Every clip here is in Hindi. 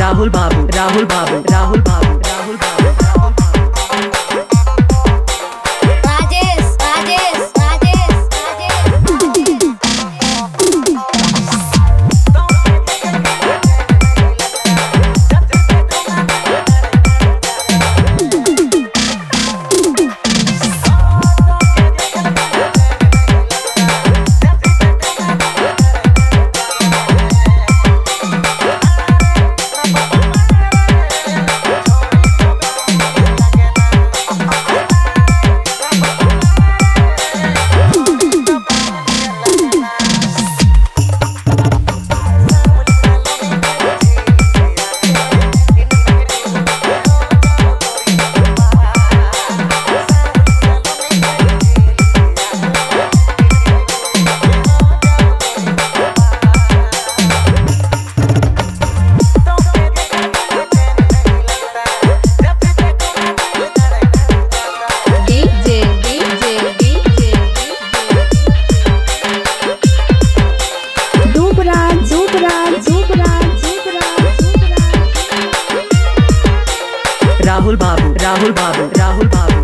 Rahul Babu Rahul Babu. Rahul Babu Rahul Babu Rahul Babu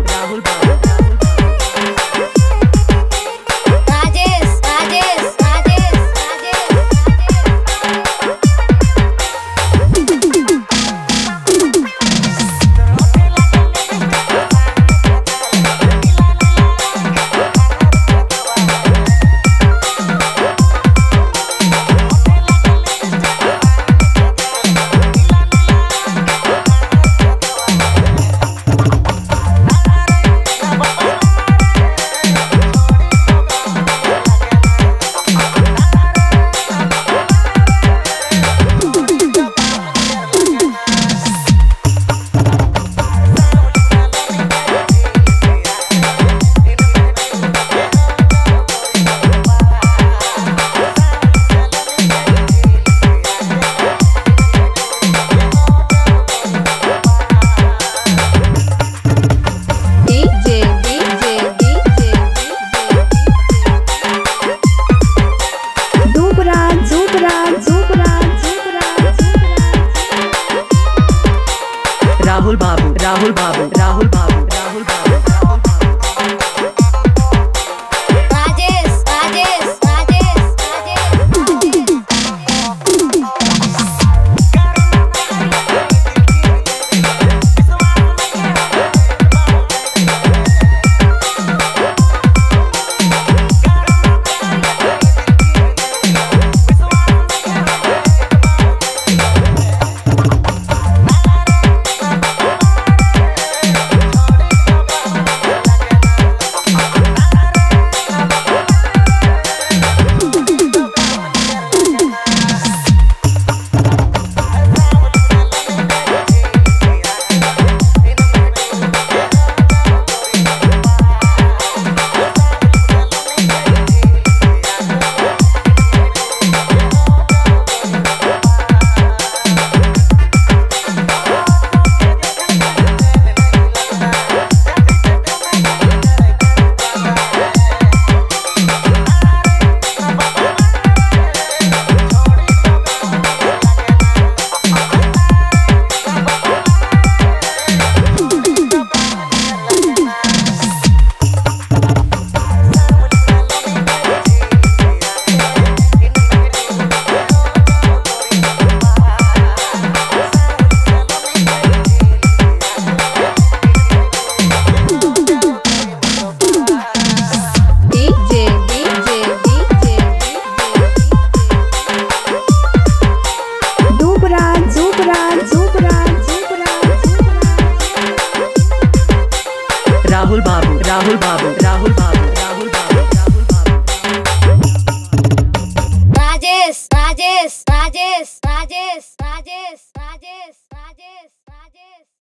Rahul Babu Rahul Babu Rahul Babu. Rajesh, Rajesh, Rajesh, Rajesh, Rajesh, Rajesh, Rajesh, Rajesh,